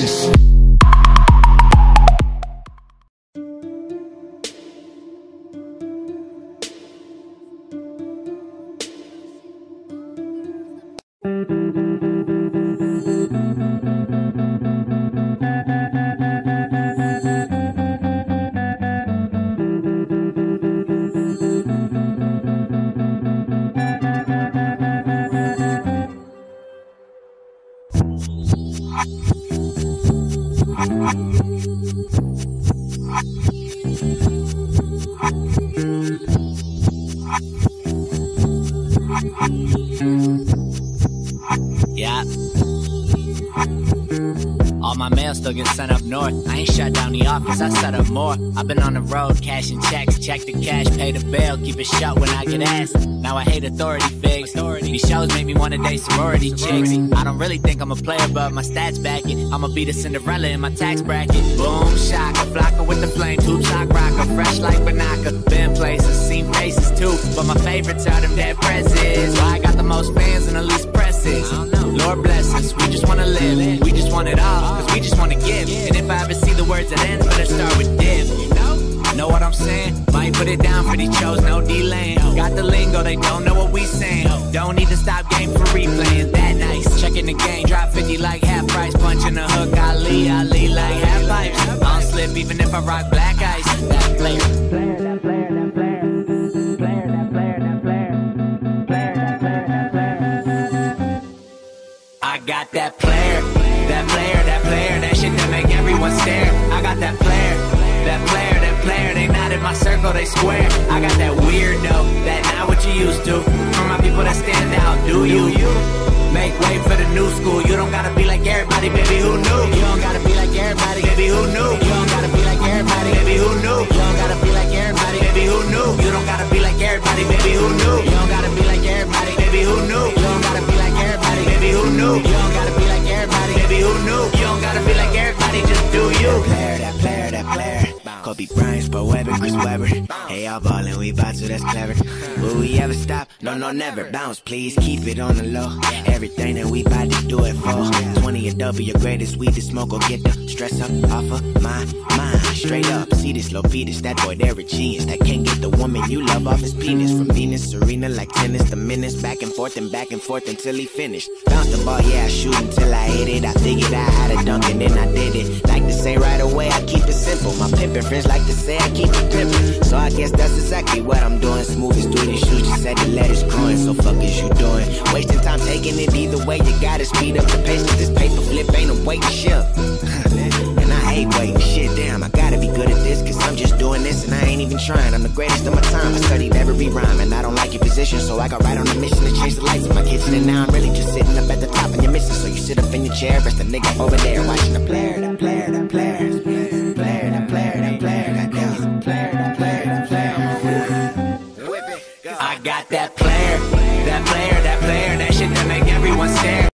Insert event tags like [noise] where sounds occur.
this. Yeah. All my mail still gets sent up north. I ain't shut down the office, I set up more. I've been on the road, cashing checks, check the cash, pay the bill, keep it shut when I get asked. Now I hate authority figs. These shows make me wanna date sorority chicks. I don't really think I'm a player, but my stats back it. I'ma be the Cinderella in my tax bracket. Boom, shaka, flocka with the flame, tube sock rocker, fresh like Banaka. Been places, seen faces too, but my favorites are them dead presidents. Why I got the most fans and the least presses? Lord bless us, we just wanna live, we just want it all, cause we just wanna give. And if I ever see the words that ends, better start with div. Know what I'm saying? Might put it down for these shows, no delaying. Got the lingo, they don't know what we saying. Don't need to stop game for replaying. That nice. Checking the game, drop 50 like half price. Punching the hook, Ali, Ali like half pipes. I don't slip even if I rock black ice. That player. I got that player, that player, that player, that shit that make everyone stare. I got that player, that player, that player, they not in my circle, they square. I got that weirdo, that not what you used to. For my people that stand out, do you? Make way for the new school. You don't gotta be like everybody, baby, who knew? Kobe Bryant, Webber, Chris Webber. Hey, y'all ballin', we bout to, that's clever. Will we ever stop? No, no, never. Bounce, please, keep it on the low. Everything that we bout to do it for. 20 a double, your greatest weed to smoke, or get the stress up off of my mind. Straight up, see this low fetus, that boy, they're a genius. That can't get the woman you love off his penis. From Venus, Serena, like tennis, the minutes, back and forth and back and forth until he finished. Bounce the ball, yeah, I shoot until I hit it. I figured I had to dunk and then I did it. Like to say right away, I keep it simple. My pimpin' friends like to say I keep it pimpin'. So I guess that's exactly what I'm doing. Smooth as through the shoes, just said the letters growing. So fuck is you doing? Wasting time taking it either way. You gotta speed up the pace. 'cause this paper flip ain't a weight ship. [laughs] and I hate waiting. Shit, damn, I gotta be good at this, cause I'm just doing this and I ain't even trying. I'm the greatest of my time. I studied every rhyme, and I don't like your position, so I got right on a mission to change the lights in my kitchen. And now I'm really just sitting up at the top and you're missing. So you sit up in your chair, rest the nigga over there watching the player, the player, the player, got that.